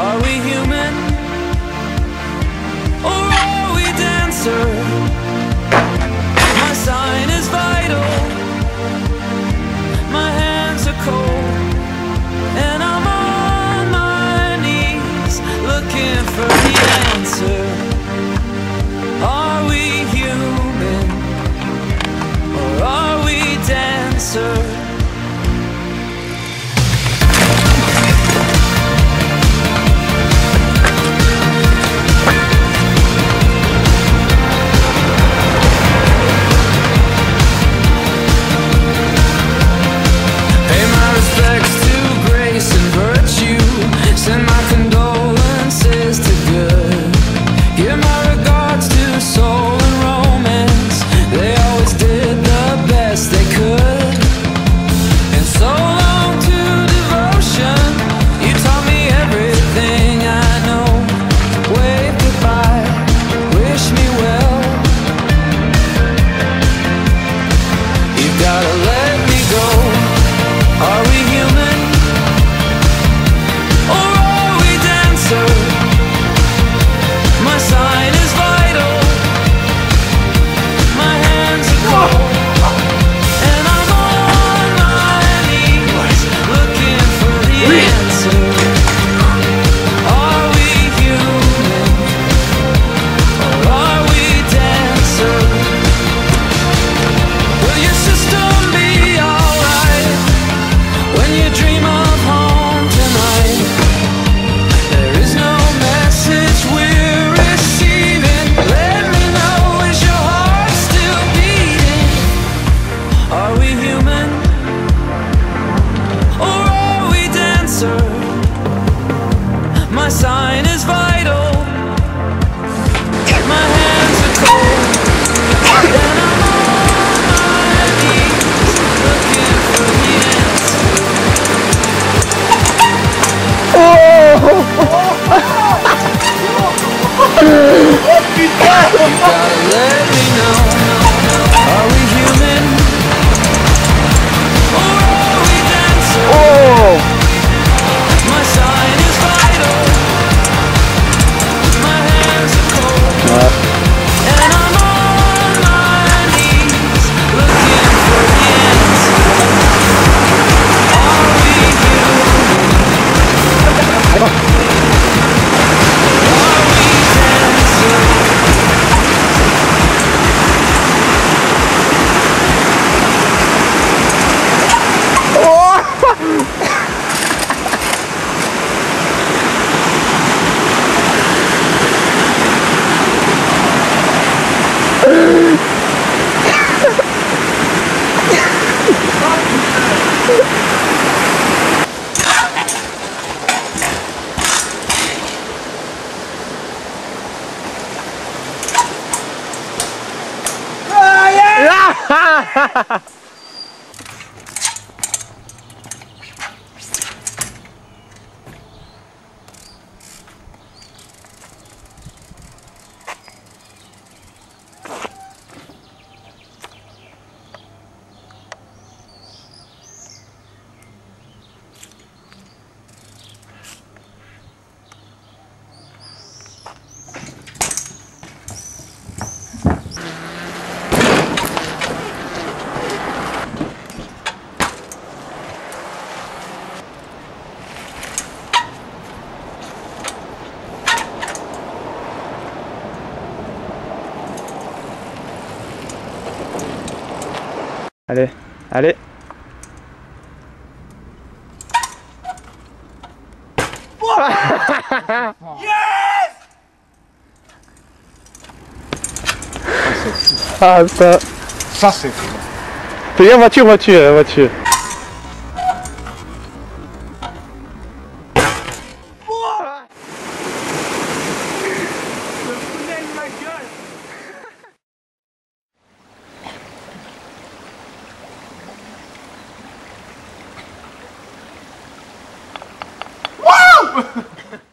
Are we human? Or are we dancer? My sign is vital. My hands are cold. And I'm on my knees looking for the answer. Are we human? Or are we dancer? ha ha ha Allez, allez Yes Ah, ça c'est ah, putain Ça c'est fou. Viens, voiture, voiture, voiture. Peu